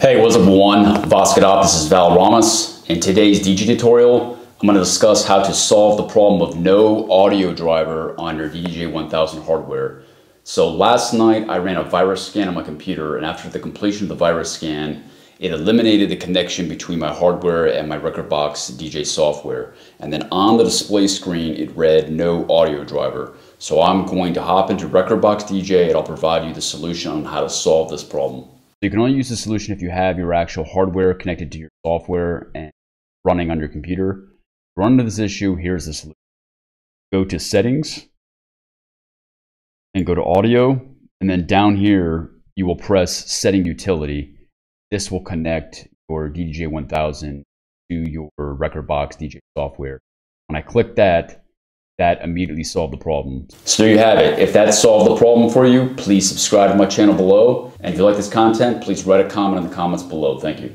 Hey, what's up everyone? Vascadop, this is Valoramous. In today's DJ tutorial, I'm going to discuss how to solve the problem of no audio driver on your DDJ 1000 hardware. So last night I ran a virus scan on my computer and after the completion of the virus scan, it eliminated the connection between my hardware and my Rekordbox DJ software. And then on the display screen, it read no audio driver. So I'm going to hop into Rekordbox DJ and I'll provide you the solution on how to solve this problem. You can only use the solution if you have your actual hardware connected to your software and running on your computer. Run into this issue, here's the solution. Go to settings and go to audio. And then down here, you will press setting utility. This will connect your DDJ 1000 to your Rekordbox DJ software. When I click that, that immediately solved the problem. So there you have it. If that solved the problem for you, please subscribe to my channel below. And if you like this content, please write a comment in the comments below. Thank you.